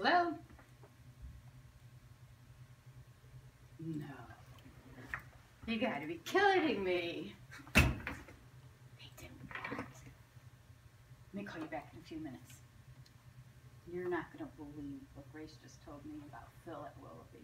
Hello? No. You gotta be kidding me. They did what? Let me call you back in a few minutes. You're not gonna believe what Grace just told me about Phil at Willoughby.